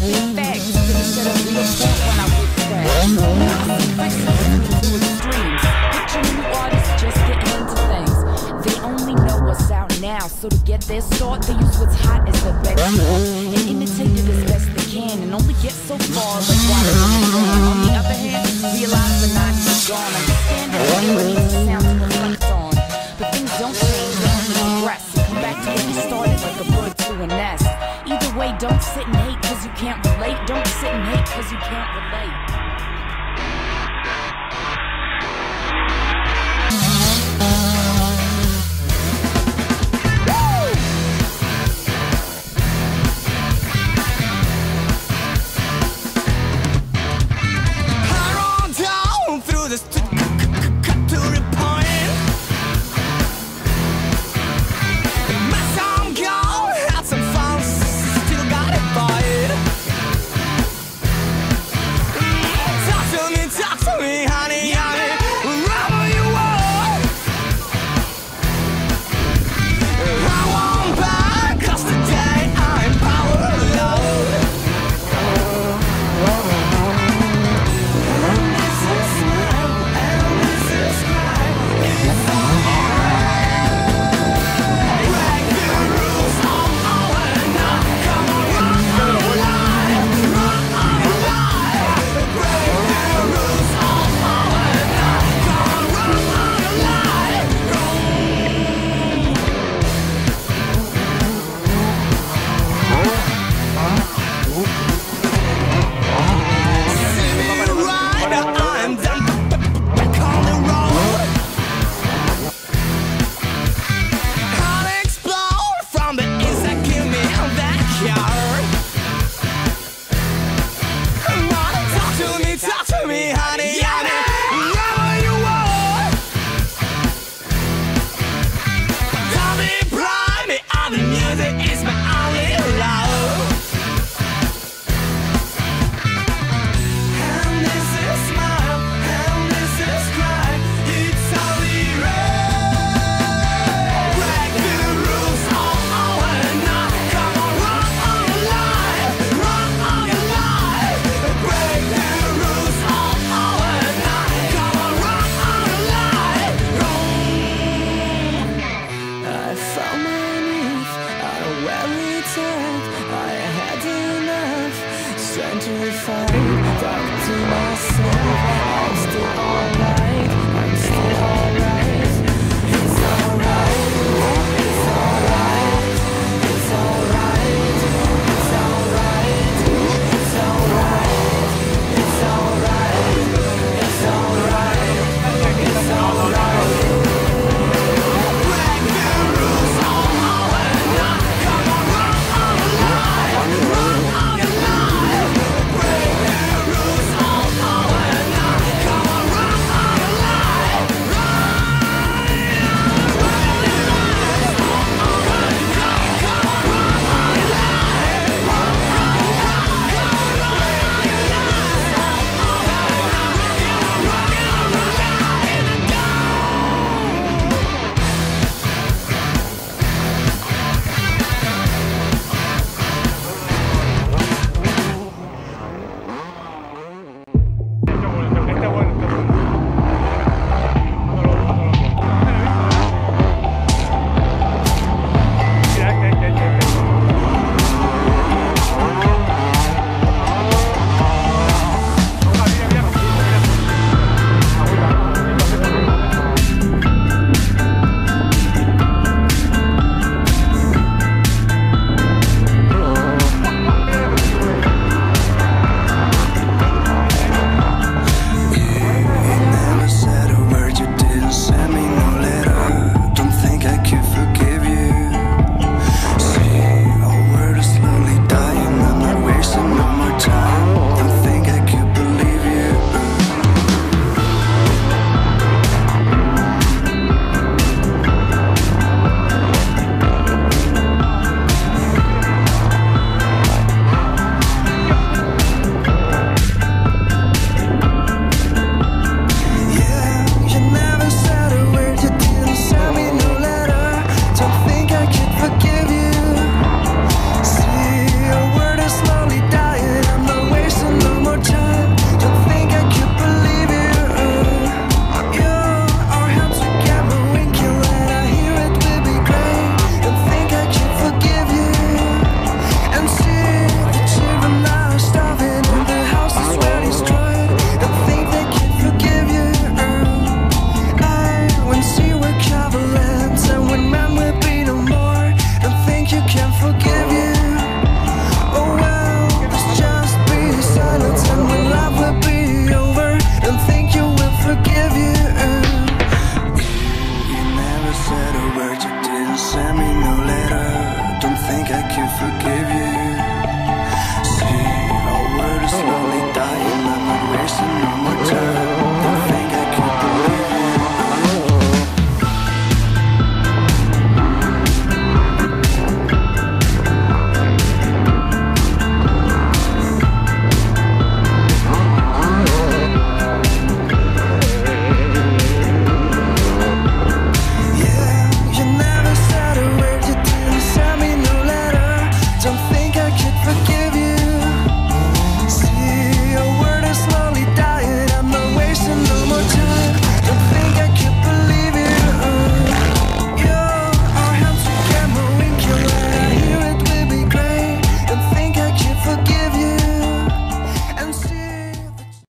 point when I extremes. Picture new artists just getting into things. They only know what's out now, so to get their start, they use what's hot as the best. And imitate it as best they can, and only get so far. On the other hand, realize the 90s is gone. Understand that needs on. But things don't they come back to started like a bird to a nest. Either way, don't sit can't relate. strength I had enough Trying to fight back to myself I'm still alive. forget.